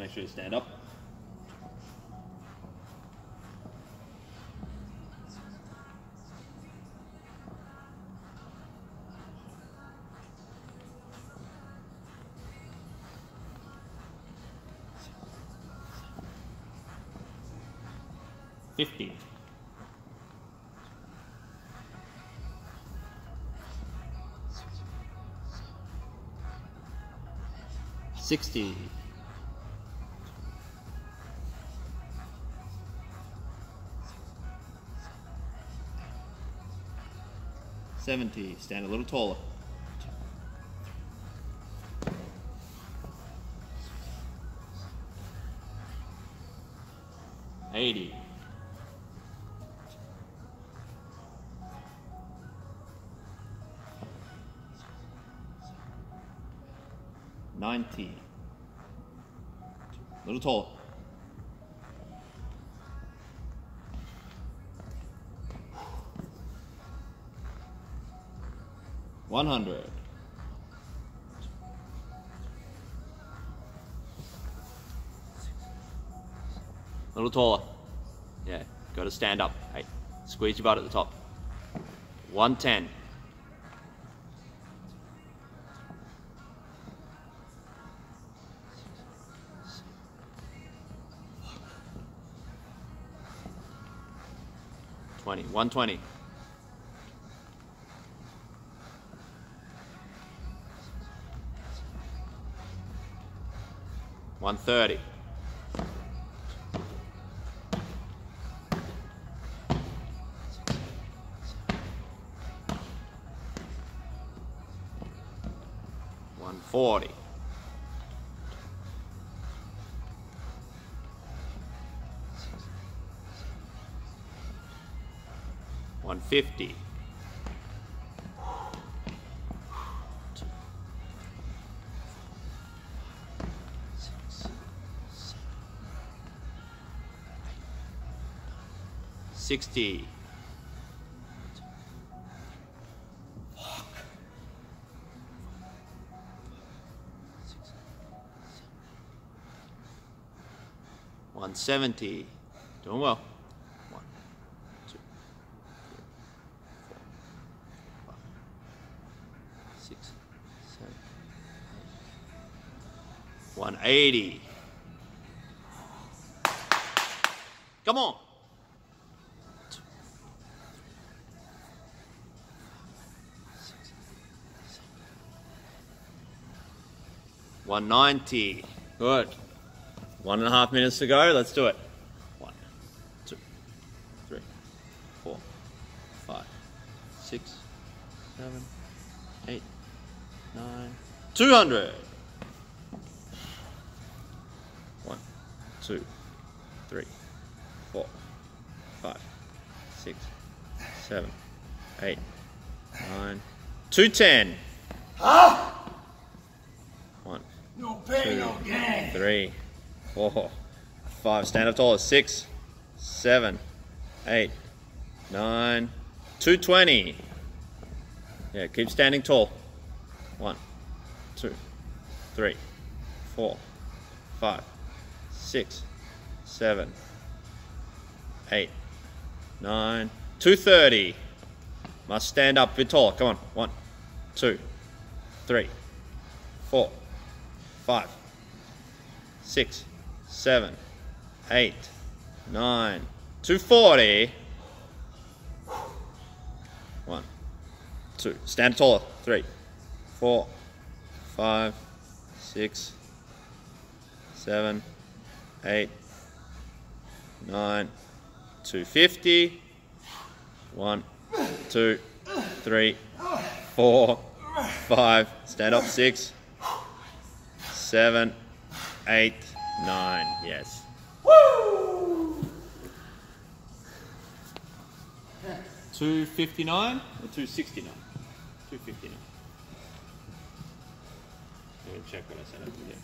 Make sure you stand up. Fifty. Sixty. Seventy. Stand a little taller. Eighty. Ninety. A little taller. One hundred. A little taller. Yeah, got to stand up. Hey, squeeze your butt at the top. 110. Twenty. One twenty. One thirty. One forty. One fifty. Sixty. One seventy. Doing well. One, two, three, four, five, six, seven, eight. One eighty. Come on. 190. Good. One and a half minutes to go. Let's do it. One, two, three, four, five, six, seven, eight, nine, 200. One, two, three, four, five, six, seven, eight, nine, 210. One, No pain, Two. three, four, five. Stand up taller. Six, seven, eight, nine, two twenty. Yeah, keep standing tall. One, two, three, four, five, six, seven, eight, nine, two thirty. Must stand up a bit taller. Come on. One, two, three, four, five, six, seven, eight, nine, two forty. One, two. Stand taller. Three, four, five, six, seven, eight, nine, two fifty. One, two, three, four, five. Stand up. Six, seven, eight, nine. Yes. Woo! 259 or 269? 259. Let me check what I said up here.